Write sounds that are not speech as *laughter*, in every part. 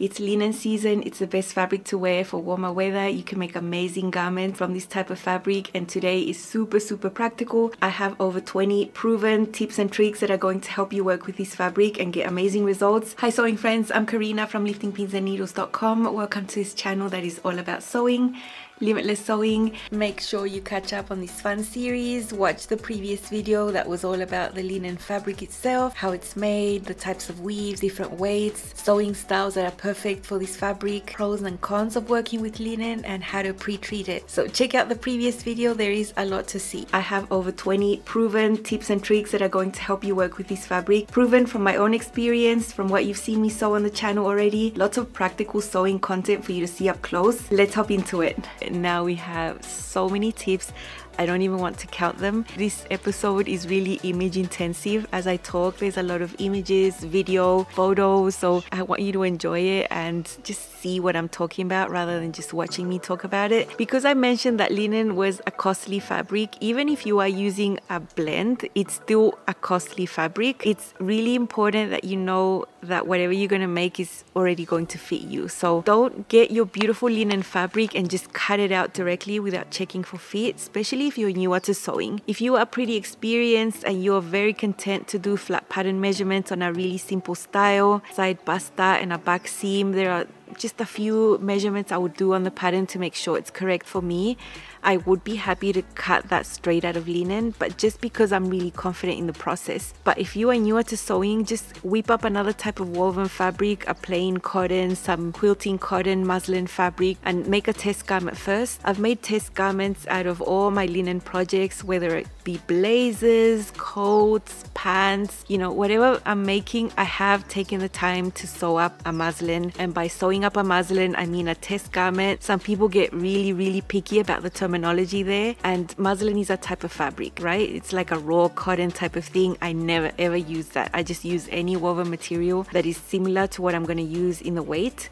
It's linen season, it's the best fabric to wear for warmer weather. You can make amazing garments from this type of fabric and today is super super practical. I have over 20 proven tips and tricks that are going to help you work with this fabric and get amazing results. Hi sewing friends, I'm Karina from liftingpinsandneedles.com. Welcome to this channel that is all about sewing Limitless Sewing. Make sure you catch up on this fun series. Watch the previous video that was all about the linen fabric itself, how it's made, the types of weaves, different weights, sewing styles that are perfect for this fabric, pros and cons of working with linen, and how to pre-treat it. So check out the previous video, there is a lot to see. I have over 20 proven tips and tricks that are going to help you work with this fabric. Proven from my own experience, from what you've seen me sew on the channel already. Lots of practical sewing content for you to see up close. Let's hop into it now we have so many tips I don't even want to count them. This episode is really image intensive. As I talk, there's a lot of images, video, photos. So I want you to enjoy it and just see what I'm talking about rather than just watching me talk about it. Because I mentioned that linen was a costly fabric, even if you are using a blend, it's still a costly fabric. It's really important that you know that whatever you're going to make is already going to fit you. So don't get your beautiful linen fabric and just cut it out directly without checking for fit, especially if you're newer to sewing. If you are pretty experienced and you're very content to do flat pattern measurements on a really simple style, side basta and a back seam, there are just a few measurements I would do on the pattern to make sure it's correct for me. I would be happy to cut that straight out of linen, but just because I'm really confident in the process. But if you are newer to sewing, just whip up another type of woven fabric, a plain cotton, some quilting cotton, muslin fabric, and make a test garment first. I've made test garments out of all my linen projects, whether it be blazers, coats, pants, you know, whatever I'm making, I have taken the time to sew up a muslin. And by sewing up a muslin, I mean a test garment. Some people get really, really picky about the term terminology there. And muslin is a type of fabric, right? It's like a raw cotton type of thing. I never ever use that. I just use any woven material that is similar to what I'm going to use in the weight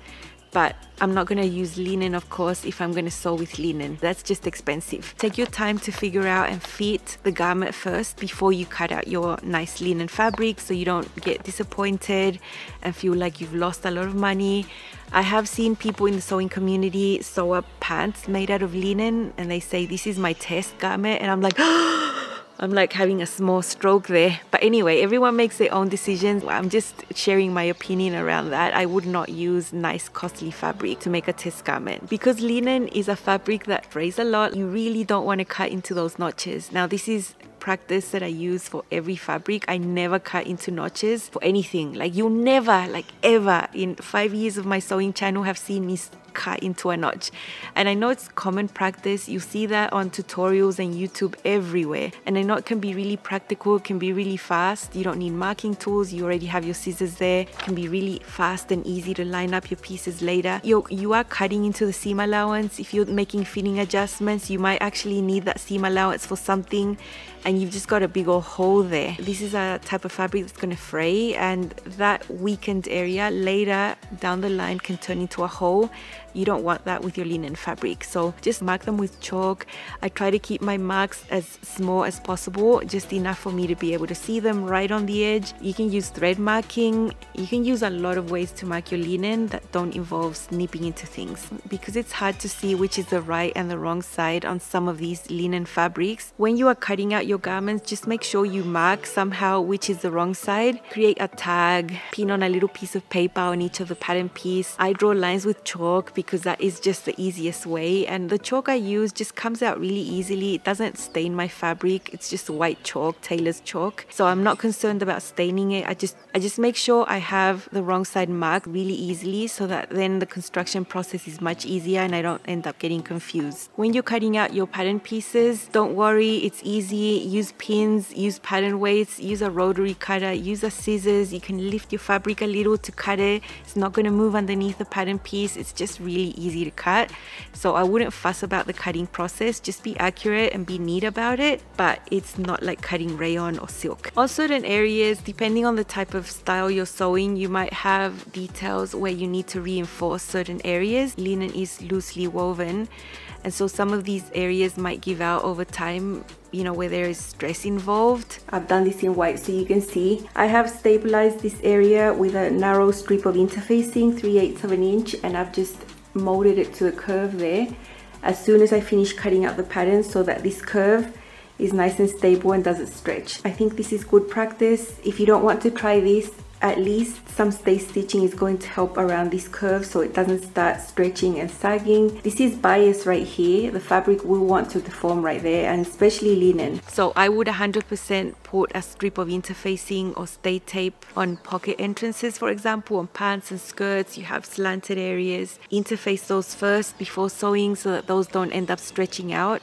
but I'm not going to use linen of course if I'm going to sew with linen that's just expensive take your time to figure out and fit the garment first before you cut out your nice linen fabric so you don't get disappointed and feel like you've lost a lot of money I have seen people in the sewing community sew up pants made out of linen and they say this is my test garment and I'm like *gasps* I'm like having a small stroke there. But anyway, everyone makes their own decisions. I'm just sharing my opinion around that. I would not use nice costly fabric to make a test garment. Because linen is a fabric that frays a lot, you really don't want to cut into those notches. Now this is practice that I use for every fabric. I never cut into notches for anything. Like you never, like ever in five years of my sewing channel have seen me cut into a notch. And I know it's common practice. You see that on tutorials and YouTube everywhere. And I know it can be really practical, it can be really fast. You don't need marking tools. You already have your scissors there. It can be really fast and easy to line up your pieces later. You're, you are cutting into the seam allowance. If you're making fitting adjustments, you might actually need that seam allowance for something and you've just got a big old hole there. This is a type of fabric that's to fray and that weakened area later down the line can turn into a hole you don't want that with your linen fabric. So just mark them with chalk. I try to keep my marks as small as possible, just enough for me to be able to see them right on the edge. You can use thread marking. You can use a lot of ways to mark your linen that don't involve snipping into things because it's hard to see which is the right and the wrong side on some of these linen fabrics. When you are cutting out your garments, just make sure you mark somehow which is the wrong side. Create a tag, pin on a little piece of paper on each of the pattern piece. I draw lines with chalk because because that is just the easiest way. And the chalk I use just comes out really easily. It doesn't stain my fabric. It's just white chalk tailor's chalk. So I'm not concerned about staining it. I just I just make sure I have the wrong side marked really easily so that then the construction process is much easier and I don't end up getting confused. When you're cutting out your pattern pieces don't worry. It's easy. Use pins use pattern weights use a rotary cutter use a scissors. You can lift your fabric a little to cut it. It's not going to move underneath the pattern piece. It's just really easy to cut. So I wouldn't fuss about the cutting process, just be accurate and be neat about it, but it's not like cutting rayon or silk. On certain areas, depending on the type of style you're sewing, you might have details where you need to reinforce certain areas. Linen is loosely woven and so some of these areas might give out over time you know where there is stress involved I've done this in white so you can see I have stabilized this area with a narrow strip of interfacing 3 eighths of an inch and I've just molded it to a curve there as soon as I finish cutting out the pattern so that this curve is nice and stable and doesn't stretch. I think this is good practice. If you don't want to try this, at least some stay stitching is going to help around this curve so it doesn't start stretching and sagging. This is bias right here. The fabric will want to deform right there and especially linen. So I would 100% put a strip of interfacing or stay tape on pocket entrances for example on pants and skirts you have slanted areas. Interface those first before sewing so that those don't end up stretching out.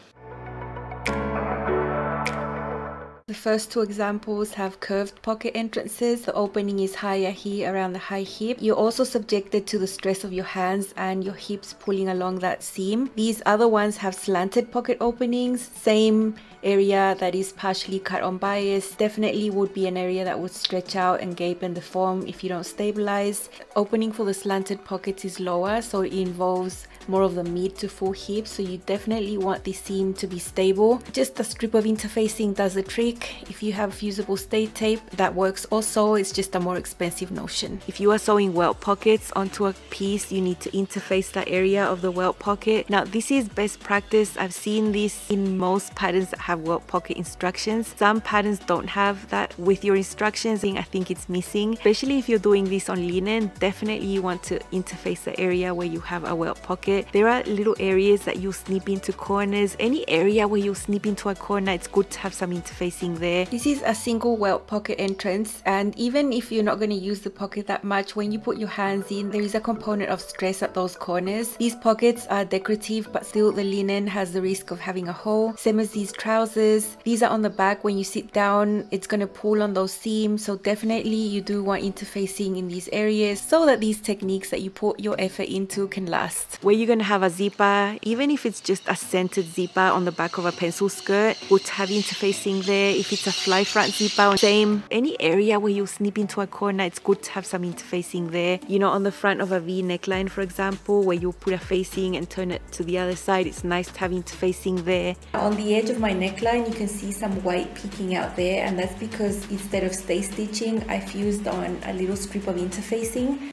First two examples have curved pocket entrances. The opening is higher here around the high hip. You're also subjected to the stress of your hands and your hips pulling along that seam. These other ones have slanted pocket openings, same area that is partially cut on bias definitely would be an area that would stretch out and gape in the form if you don't stabilize. Opening for the slanted pockets is lower so it involves more of the mid to full hip so you definitely want this seam to be stable. Just a strip of interfacing does the trick. If you have fusible stay tape that works also it's just a more expensive notion. If you are sewing welt pockets onto a piece you need to interface that area of the welt pocket. Now this is best practice. I've seen this in most patterns that have welt pocket instructions. Some patterns don't have that with your instructions. I think it's missing especially if you're doing this on linen definitely you want to interface the area where you have a welt pocket There are little areas that you'll snip into corners. Any area where you'll snip into a corner, it's good to have some interfacing there. This is a single welt pocket entrance and even if you're not going to use the pocket that much, when you put your hands in, there is a component of stress at those corners. These pockets are decorative but still the linen has the risk of having a hole. Same as these trousers. These are on the back. When you sit down, it's going to pull on those seams. So definitely you do want interfacing in these areas so that these techniques that you put your effort into can last. Where you you're gonna have a zipper, even if it's just a centered zipper on the back of a pencil skirt, would have interfacing there. If it's a fly front zipper, same. Any area where you'll snip into a corner, it's good to have some interfacing there. You know, on the front of a V neckline, for example, where you put a facing and turn it to the other side, it's nice to have interfacing there. On the edge of my neckline, you can see some white peeking out there, and that's because instead of stay stitching, I fused on a little strip of interfacing.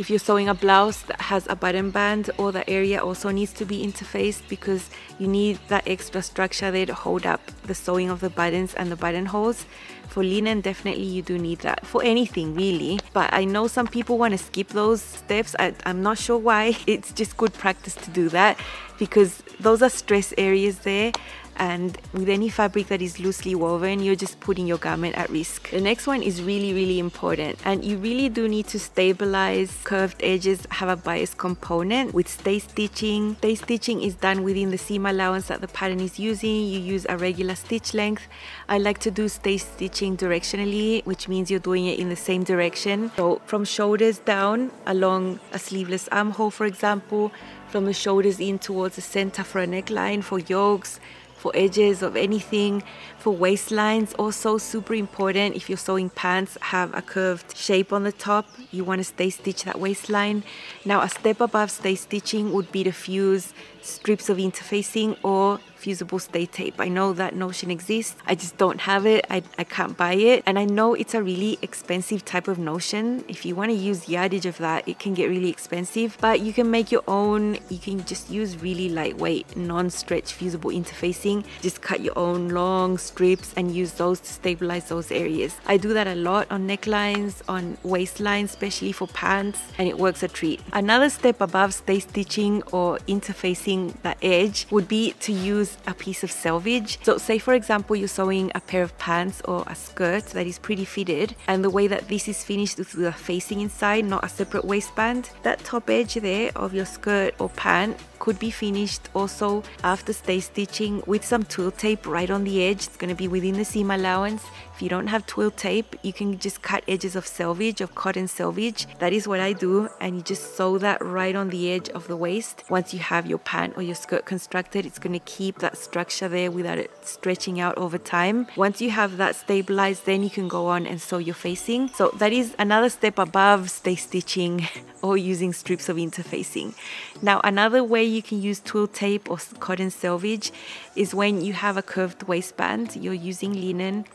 If you're sewing a blouse that has a button band, all the area also needs to be interfaced because you need that extra structure there to hold up the sewing of the buttons and the buttonholes. For linen, definitely you do need that. For anything, really. But I know some people want to skip those steps. I, I'm not sure why. *laughs* It's just good practice to do that because those are stress areas there and with any fabric that is loosely woven you're just putting your garment at risk. The next one is really really important and you really do need to stabilize curved edges have a bias component with stay stitching. Stay stitching is done within the seam allowance that the pattern is using. You use a regular stitch length. I like to do stay stitching directionally which means you're doing it in the same direction. So from shoulders down along a sleeveless armhole for example from the shoulders in towards the center for a neckline for yokes for edges of anything. For waistlines also super important if you're sewing pants have a curved shape on the top. You want to stay stitch that waistline. Now a step above stay stitching would be to fuse strips of interfacing or fusible stay tape. I know that notion exists. I just don't have it. I, I can't buy it. And I know it's a really expensive type of notion. If you want to use yardage of that, it can get really expensive. But you can make your own. You can just use really lightweight, non-stretch fusible interfacing. Just cut your own long strips and use those to stabilize those areas. I do that a lot on necklines, on waistlines, especially for pants, and it works a treat. Another step above stay stitching or interfacing that edge would be to use a piece of selvage. So say for example you're sewing a pair of pants or a skirt that is pretty fitted and the way that this is finished is with the facing inside, not a separate waistband, that top edge there of your skirt or pant could be finished also after stay stitching with some twill tape right on the edge. It's going to be within the seam allowance If you don't have twill tape, you can just cut edges of selvage, of cotton selvage. That is what I do. And you just sew that right on the edge of the waist. Once you have your pant or your skirt constructed, it's going to keep that structure there without it stretching out over time. Once you have that stabilized, then you can go on and sew your facing. So that is another step above stay stitching *laughs* or using strips of interfacing. Now, another way you can use twill tape or cotton selvage is when you have a curved waistband, you're using linen.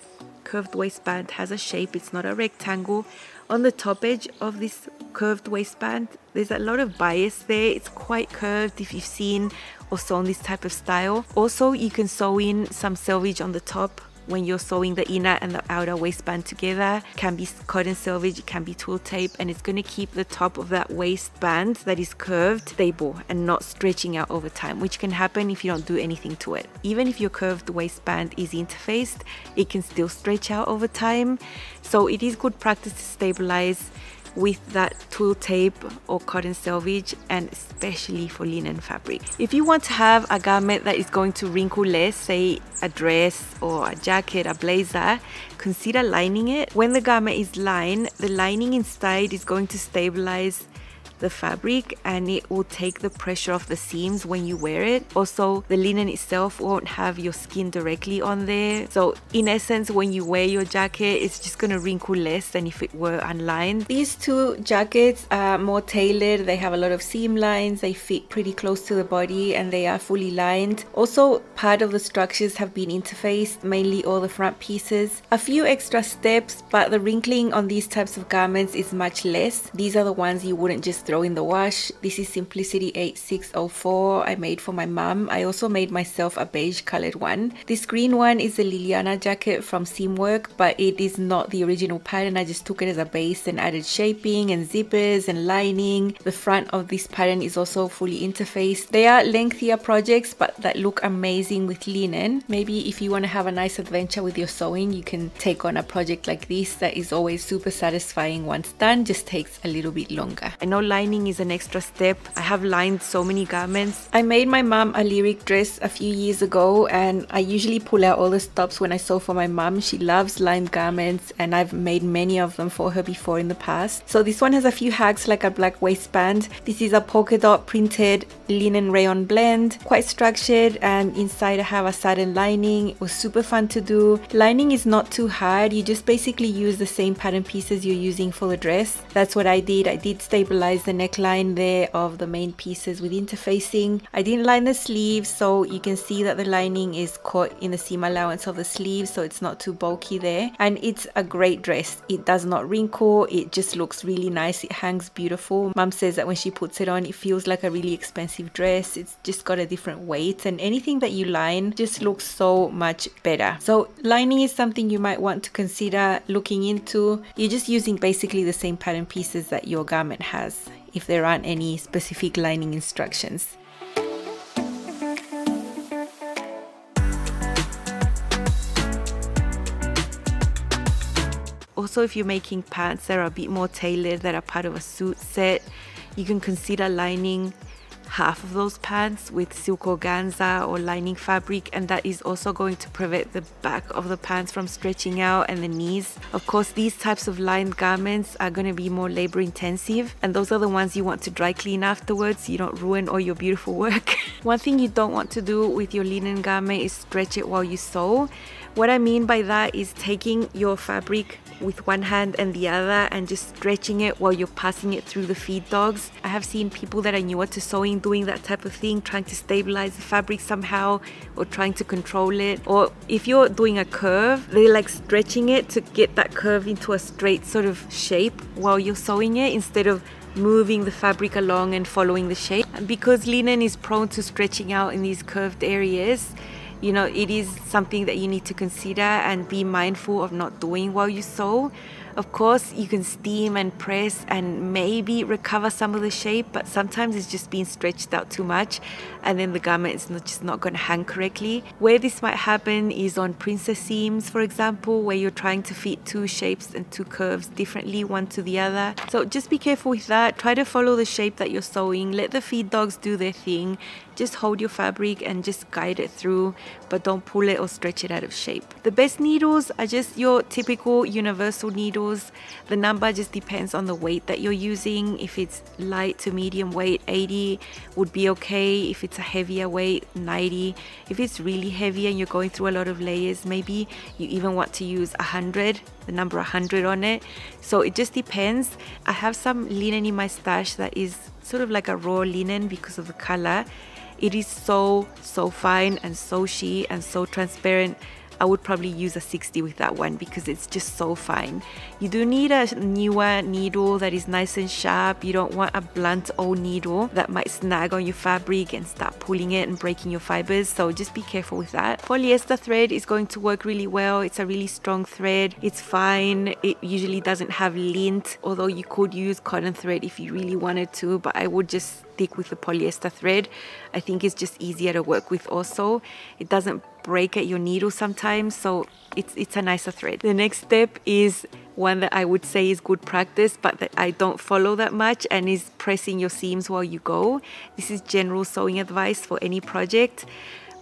Curved waistband has a shape, it's not a rectangle. On the top edge of this curved waistband, there's a lot of bias there. It's quite curved if you've seen or sewn this type of style. Also, you can sew in some selvage on the top when you're sewing the inner and the outer waistband together. Can be cotton selvage, it can be twill tape, and it's going to keep the top of that waistband that is curved stable and not stretching out over time, which can happen if you don't do anything to it. Even if your curved waistband is interfaced, it can still stretch out over time. So it is good practice to stabilize with that twill tape or cotton selvage and especially for linen fabric. If you want to have a garment that is going to wrinkle less, say a dress or a jacket, a blazer, consider lining it. When the garment is lined, the lining inside is going to stabilize the fabric and it will take the pressure off the seams when you wear it. Also, the linen itself won't have your skin directly on there. So in essence, when you wear your jacket, it's just gonna wrinkle less than if it were unlined. These two jackets are more tailored. They have a lot of seam lines. They fit pretty close to the body and they are fully lined. Also, part of the structures have been interfaced, mainly all the front pieces. A few extra steps, but the wrinkling on these types of garments is much less. These are the ones you wouldn't just throw in the wash. This is Simplicity 8604 I made for my mom. I also made myself a beige colored one. This green one is a Liliana jacket from Seamwork, but it is not the original pattern. I just took it as a base and added shaping and zippers and lining. The front of this pattern is also fully interfaced. They are lengthier projects, but that look amazing with linen. Maybe if you want to have a nice adventure with your sewing, you can take on a project like this that is always super satisfying once done, just takes a little bit longer. I know lining is an extra step. I have lined so many garments. I made my mom a lyric dress a few years ago and I usually pull out all the stops when I sew for my mom. She loves lined garments and I've made many of them for her before in the past. So this one has a few hacks like a black waistband. This is a polka dot printed linen rayon blend, quite structured and inside I have a satin lining. It was super fun to do. Lining is not too hard. You just basically use the same pattern pieces you're using for the dress. That's what I did. I did stabilize the neckline there of the main pieces with interfacing. I didn't line the sleeves so you can see that the lining is caught in the seam allowance of the sleeves so it's not too bulky there and it's a great dress. It does not wrinkle, it just looks really nice, it hangs beautiful. Mum says that when she puts it on it feels like a really expensive dress, it's just got a different weight and anything that you line just looks so much better. So lining is something you might want to consider looking into. You're just using basically the same pattern pieces that your garment has if there aren't any specific lining instructions. Also, if you're making pants that are a bit more tailored, that are part of a suit set, you can consider lining half of those pants with silk organza or lining fabric and that is also going to prevent the back of the pants from stretching out and the knees. Of course these types of lined garments are going to be more labor intensive and those are the ones you want to dry clean afterwards so you don't ruin all your beautiful *laughs* work. One thing you don't want to do with your linen garment is stretch it while you sew. What I mean by that is taking your fabric with one hand and the other and just stretching it while you're passing it through the feed dogs. I have seen people that are newer to sewing doing that type of thing, trying to stabilize the fabric somehow or trying to control it. Or if you're doing a curve, they're like stretching it to get that curve into a straight sort of shape while you're sewing it instead of moving the fabric along and following the shape. Because linen is prone to stretching out in these curved areas, you know, it is something that you need to consider and be mindful of not doing while you sew. Of course, you can steam and press and maybe recover some of the shape, but sometimes it's just being stretched out too much and then the garment is not, just not going to hang correctly. Where this might happen is on princess seams, for example, where you're trying to fit two shapes and two curves differently, one to the other. So just be careful with that. Try to follow the shape that you're sewing. Let the feed dogs do their thing just hold your fabric and just guide it through, but don't pull it or stretch it out of shape. The best needles are just your typical universal needles. The number just depends on the weight that you're using. If it's light to medium weight, 80 would be okay. If it's a heavier weight, 90. If it's really heavy and you're going through a lot of layers, maybe you even want to use 100, the number 100 on it. So it just depends. I have some linen in my stash that is sort of like a raw linen because of the color it is so, so fine and so sheer and so transparent. I would probably use a 60 with that one because it's just so fine. You do need a newer needle that is nice and sharp. You don't want a blunt old needle that might snag on your fabric and start pulling it and breaking your fibers. So just be careful with that. Polyester thread is going to work really well. It's a really strong thread. It's fine. It usually doesn't have lint, although you could use cotton thread if you really wanted to, but I would just stick with the polyester thread. I think it's just easier to work with also. It doesn't break at your needle sometimes, so it's, it's a nicer thread. The next step is one that I would say is good practice, but that I don't follow that much and is pressing your seams while you go. This is general sewing advice for any project,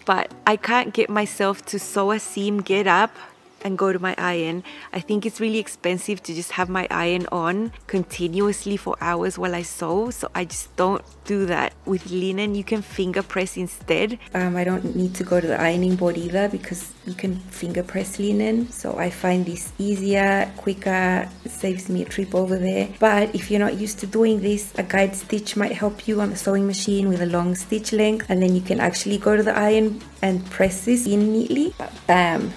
but I can't get myself to sew a seam, get up, and go to my iron. I think it's really expensive to just have my iron on continuously for hours while I sew, so I just don't do that. With linen, you can finger press instead. Um, I don't need to go to the ironing board either because you can finger press linen. So I find this easier, quicker, saves me a trip over there. But if you're not used to doing this, a guide stitch might help you on the sewing machine with a long stitch length, and then you can actually go to the iron and press this in neatly. Bam,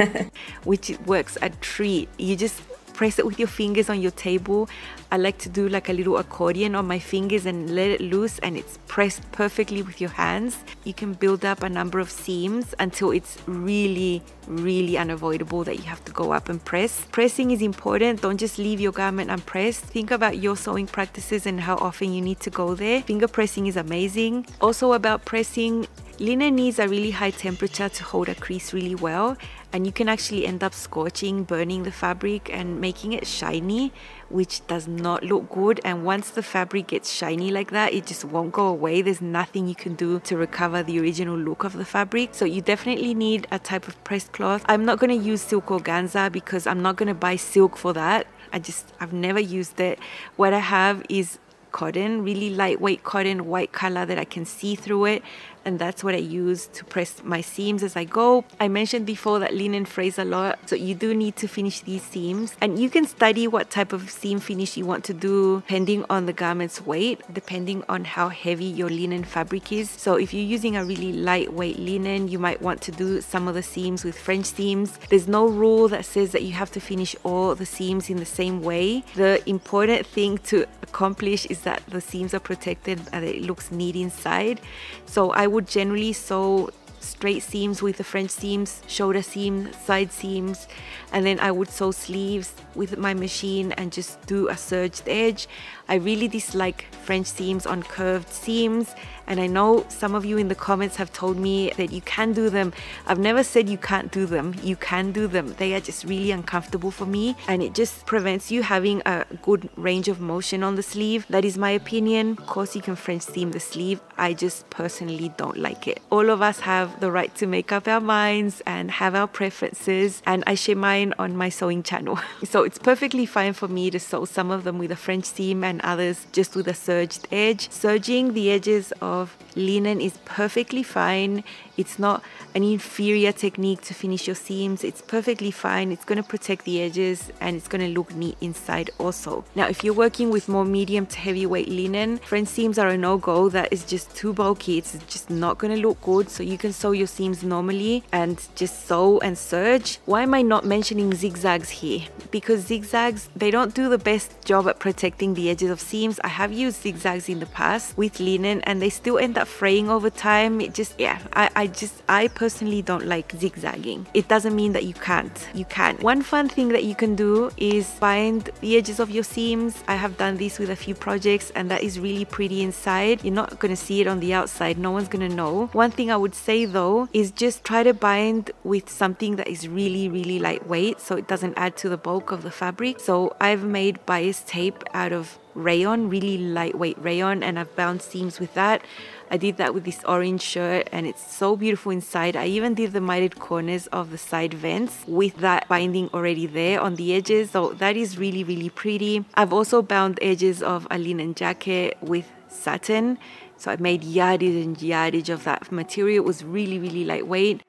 *laughs* Which works a treat. You just press it with your fingers on your table. I like to do like a little accordion on my fingers and let it loose and it's pressed perfectly with your hands. You can build up a number of seams until it's really, really unavoidable that you have to go up and press. Pressing is important. Don't just leave your garment unpressed. Think about your sewing practices and how often you need to go there. Finger pressing is amazing. Also about pressing, Linen needs a really high temperature to hold a crease really well and you can actually end up scorching, burning the fabric and making it shiny which does not look good. And once the fabric gets shiny like that it just won't go away. There's nothing you can do to recover the original look of the fabric. So you definitely need a type of pressed cloth. I'm not going to use silk organza because I'm not going to buy silk for that. I just I've never used it. What I have is cotton really lightweight cotton white color that I can see through it and that's what I use to press my seams as I go. I mentioned before that linen frays a lot, so you do need to finish these seams. And you can study what type of seam finish you want to do depending on the garment's weight, depending on how heavy your linen fabric is. So if you're using a really lightweight linen, you might want to do some of the seams with French seams. There's no rule that says that you have to finish all the seams in the same way. The important thing to accomplish is that the seams are protected and it looks neat inside. So I would generally sew straight seams with the French seams, shoulder seams, side seams, and then I would sew sleeves with my machine and just do a serged edge. I really dislike French seams on curved seams and I know some of you in the comments have told me that you can do them. I've never said you can't do them. You can do them. They are just really uncomfortable for me and it just prevents you having a good range of motion on the sleeve. That is my opinion. Of course you can French seam the sleeve. I just personally don't like it. All of us have the right to make up our minds and have our preferences and I share mine on my sewing channel. *laughs* so it's perfectly fine for me to sew some of them with a French seam and others just with a serged edge. Serging the edges of linen is perfectly fine. It's not an inferior technique to finish your seams. It's perfectly fine. It's going to protect the edges and it's going to look neat inside also. Now, if you're working with more medium to heavyweight linen, French seams are a no-go. That is just too bulky. It's just not going to look good. So you can sew your seams normally and just sew and serge. Why am I not mentioning zigzags here? Because zigzags, they don't do the best job at protecting the edges of seams. I have used zigzags in the past with linen and they still end up fraying over time. It just, yeah, I, I just, I personally don't like zigzagging. It doesn't mean that you can't. You can. One fun thing that you can do is bind the edges of your seams. I have done this with a few projects and that is really pretty inside. You're not going to see it on the outside. No one's going to know. One thing I would say though is just try to bind with something that is really, really lightweight so it doesn't add to the bulk of the fabric. So I've made bias tape out of rayon, really lightweight rayon, and I've bound seams with that. I did that with this orange shirt and it's so beautiful inside. I even did the mitered corners of the side vents with that binding already there on the edges. So that is really, really pretty. I've also bound edges of a linen jacket with satin. So I made yardage and yardage of that material. It was really, really lightweight.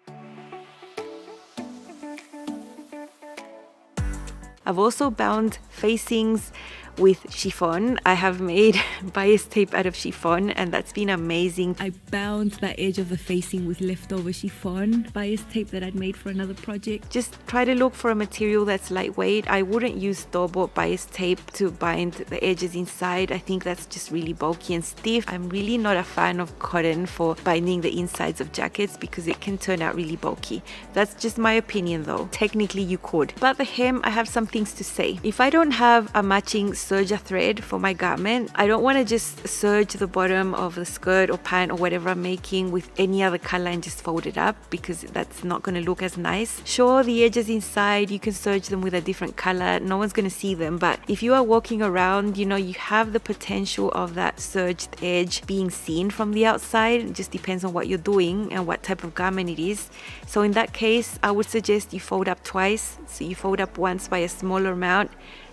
I've also bound facings with chiffon. I have made *laughs* bias tape out of chiffon and that's been amazing. I bound that edge of the facing with leftover chiffon bias tape that I'd made for another project. Just try to look for a material that's lightweight. I wouldn't use store-bought bias tape to bind the edges inside. I think that's just really bulky and stiff. I'm really not a fan of cotton for binding the insides of jackets because it can turn out really bulky. That's just my opinion though. Technically you could. But the hem, I have some things to say. If I don't have a matching serger thread for my garment. I don't want to just serge the bottom of the skirt or pant or whatever I'm making with any other color and just fold it up because that's not going to look as nice. Sure, the edges inside, you can serge them with a different color. No one's going to see them. But if you are walking around, you know, you have the potential of that serged edge being seen from the outside. It just depends on what you're doing and what type of garment it is. So in that case, I would suggest you fold up twice. So you fold up once by a smaller amount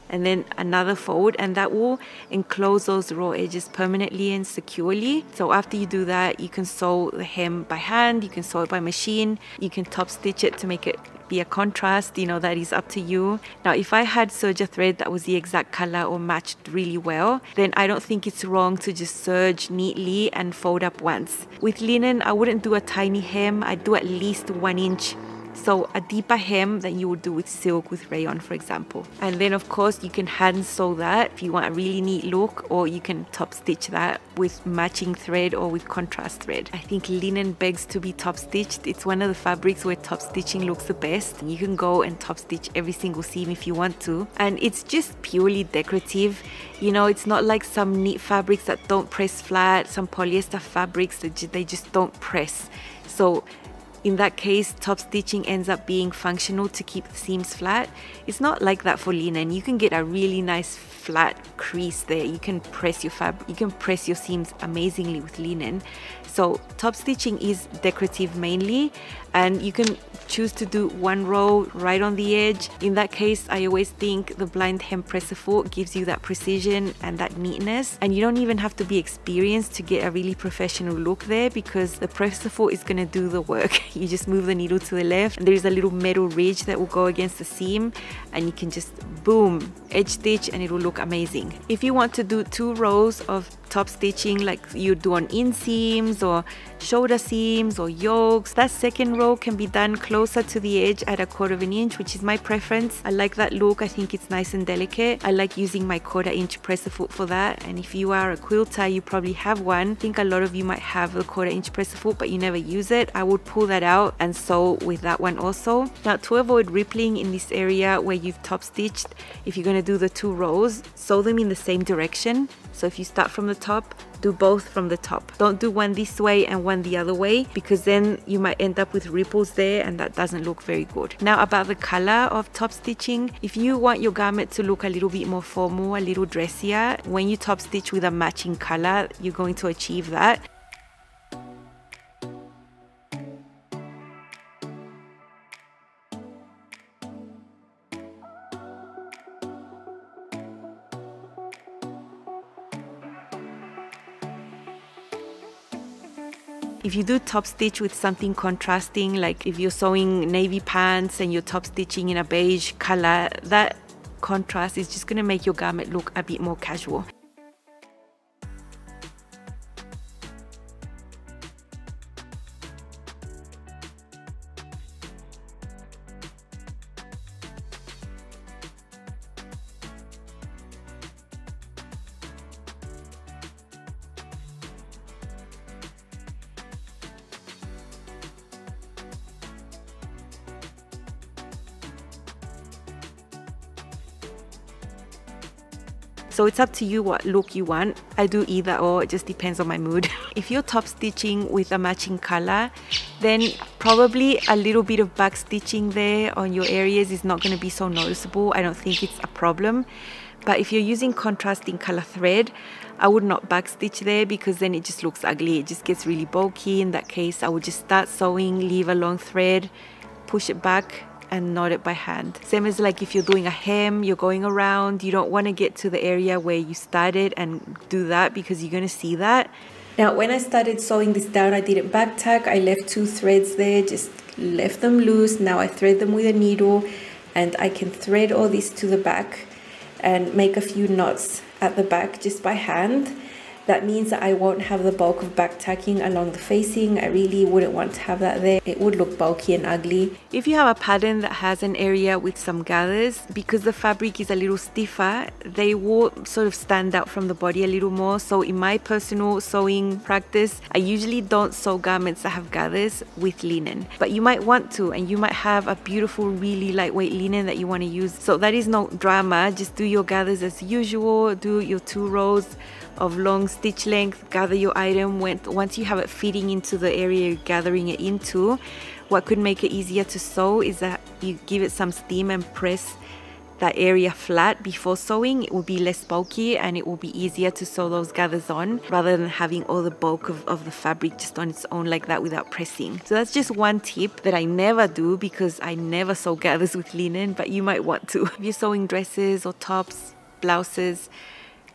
and then another fold and that will enclose those raw edges permanently and securely. So after you do that you can sew the hem by hand you can sew it by machine you can top stitch it to make it be a contrast you know that is up to you. Now if i had serger thread that was the exact color or matched really well then i don't think it's wrong to just serge neatly and fold up once. With linen i wouldn't do a tiny hem i'd do at least one inch so a deeper hem than you would do with silk with rayon for example. And then of course you can hand sew that if you want a really neat look or you can top stitch that with matching thread or with contrast thread. I think linen begs to be top stitched. It's one of the fabrics where top stitching looks the best. You can go and top stitch every single seam if you want to. And it's just purely decorative. You know it's not like some neat fabrics that don't press flat some polyester fabrics that they just don't press. So in that case, top stitching ends up being functional to keep the seams flat. It's not like that for linen. You can get a really nice flat crease there. You can press your fabric, you can press your seams amazingly with linen. So top stitching is decorative mainly and you can choose to do one row right on the edge. In that case, I always think the blind hem presser foot gives you that precision and that neatness. And you don't even have to be experienced to get a really professional look there because the presser foot is gonna do the work. *laughs* You just move the needle to the left and there's a little metal ridge that will go against the seam and you can just boom, edge stitch and it will look amazing. If you want to do two rows of top stitching like you do on inseams or shoulder seams or yokes. That second row can be done closer to the edge at a quarter of an inch, which is my preference. I like that look. I think it's nice and delicate. I like using my quarter inch presser foot for that. And if you are a quilter, you probably have one. I think a lot of you might have a quarter inch presser foot, but you never use it. I would pull that out and sew with that one also. Now to avoid rippling in this area where you've top stitched, if you're gonna do the two rows, sew them in the same direction. So if you start from the top, do both from the top. Don't do one this way and one the other way because then you might end up with ripples there and that doesn't look very good. Now about the color of top stitching, if you want your garment to look a little bit more formal, a little dressier, when you top stitch with a matching color, you're going to achieve that. If you do top stitch with something contrasting, like if you're sewing navy pants and you're top stitching in a beige color, that contrast is just gonna make your garment look a bit more casual. It's up to you what look you want. I do either or, it just depends on my mood. *laughs* if you're top stitching with a matching color, then probably a little bit of back stitching there on your areas is not going to be so noticeable. I don't think it's a problem. But if you're using contrasting color thread, I would not backstitch there because then it just looks ugly. It just gets really bulky. In that case, I would just start sewing, leave a long thread, push it back and knot it by hand. Same as like if you're doing a hem, you're going around, you don't want to get to the area where you started and do that because you're going to see that. Now when I started sewing this down, I didn't back tack. I left two threads there, just left them loose. Now I thread them with a needle and I can thread all this to the back and make a few knots at the back just by hand that means that I won't have the bulk of back tacking along the facing. I really wouldn't want to have that there. It would look bulky and ugly. If you have a pattern that has an area with some gathers, because the fabric is a little stiffer, they will sort of stand out from the body a little more. So in my personal sewing practice, I usually don't sew garments that have gathers with linen. But you might want to, and you might have a beautiful, really lightweight linen that you want to use. So that is no drama. Just do your gathers as usual. Do your two rows of long stitch length, gather your item when, once you have it fitting into the area you're gathering it into. What could make it easier to sew is that you give it some steam and press that area flat. Before sewing it will be less bulky and it will be easier to sew those gathers on rather than having all the bulk of, of the fabric just on its own like that without pressing. So that's just one tip that I never do because I never sew gathers with linen but you might want to. *laughs* If you're sewing dresses or tops blouses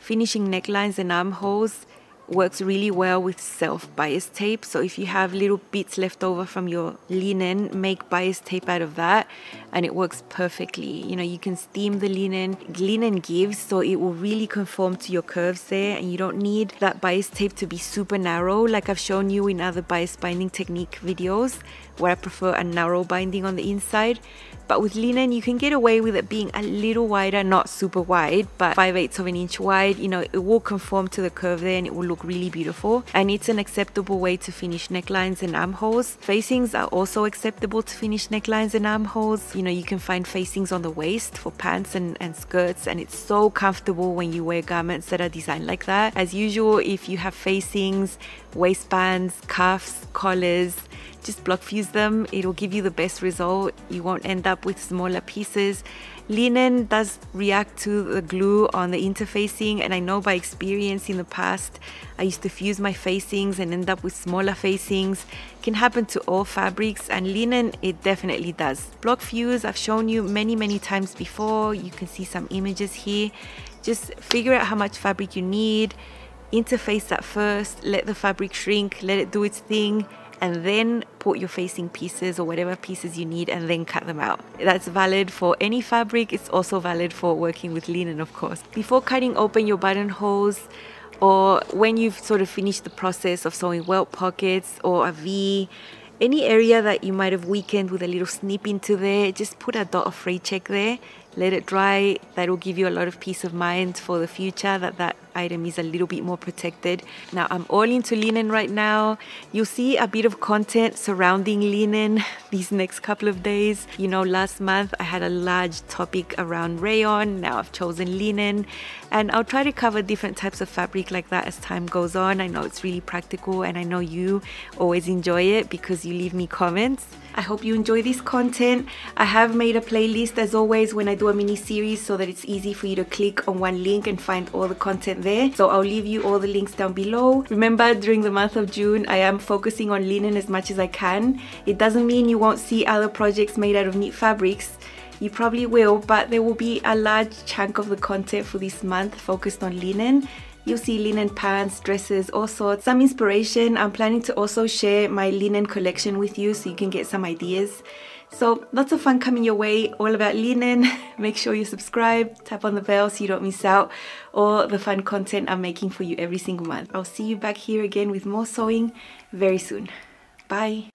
Finishing necklines and armholes works really well with self-bias tape. So if you have little bits left over from your linen, make bias tape out of that and it works perfectly. You know, you can steam the linen. Linen gives so it will really conform to your curves there and you don't need that bias tape to be super narrow like I've shown you in other bias binding technique videos where I prefer a narrow binding on the inside. But with linen, you can get away with it being a little wider, not super wide, but 5 eighths of an inch wide. You know, it will conform to the curve there and it will look really beautiful. And it's an acceptable way to finish necklines and armholes. Facings are also acceptable to finish necklines and armholes. You know, you can find facings on the waist for pants and, and skirts and it's so comfortable when you wear garments that are designed like that. As usual, if you have facings, waistbands, cuffs, collars, just block fuse them. It'll give you the best result. You won't end up with smaller pieces. Linen does react to the glue on the interfacing and I know by experience in the past I used to fuse my facings and end up with smaller facings. Can happen to all fabrics and linen it definitely does. Block fuse I've shown you many many times before. You can see some images here. Just figure out how much fabric you need interface that first let the fabric shrink let it do its thing and then put your facing pieces or whatever pieces you need and then cut them out. That's valid for any fabric, it's also valid for working with linen of course. Before cutting open your buttonholes or when you've sort of finished the process of sewing welt pockets or a V, any area that you might have weakened with a little snip into there, just put a dot of fray check there let it dry. That will give you a lot of peace of mind for the future that that item is a little bit more protected. Now i'm all into linen right now. You'll see a bit of content surrounding linen *laughs* these next couple of days. You know last month i had a large topic around rayon. Now i've chosen linen. And i'll try to cover different types of fabric like that as time goes on. I know it's really practical and i know you always enjoy it because you leave me comments I hope you enjoy this content. I have made a playlist as always when I do a mini series so that it's easy for you to click on one link and find all the content there. So I'll leave you all the links down below. Remember during the month of June I am focusing on linen as much as I can. It doesn't mean you won't see other projects made out of neat fabrics you probably will but there will be a large chunk of the content for this month focused on linen You'll see linen pants, dresses, all sorts. Some inspiration. I'm planning to also share my linen collection with you so you can get some ideas. So lots of fun coming your way, all about linen. *laughs* Make sure you subscribe, tap on the bell so you don't miss out all the fun content I'm making for you every single month. I'll see you back here again with more sewing very soon. Bye.